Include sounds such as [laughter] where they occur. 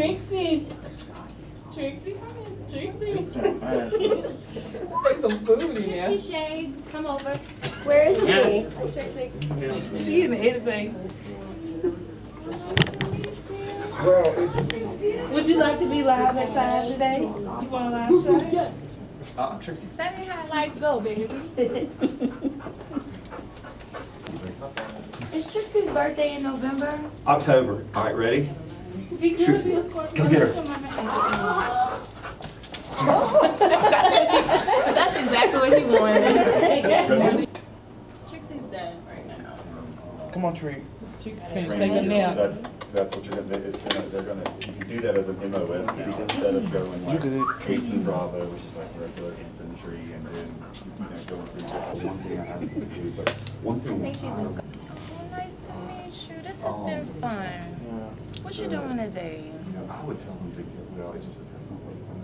Trixie. Trixie, come in, Trixie. Take some food in there. Trixie Shade, come over. Where is she? She in the editing. Would you like to be live at five today? You want a live show? Yes. Uh, I'm Trixie. Tell me how life go, baby. [laughs] Is Trixie's birthday in November? October. All right, ready? He could Trixie, be a Scorpio. come get her. That's exactly what he wanted. Trixie's dead right now. Come on, Tree. Trixie Training taking a nap. That's, that's what you're gonna, it's gonna, they're gonna, you can do that as an MOS now, instead of going like good. eighteen Bravo, which is like regular infantry, and then, you know, going through the one thing I asked you to do, but one I thing. think she's just. um, Oh, nice to meet you. This has been fun. What you doing today? You know, I would tell them to get, well, it just depends on what, I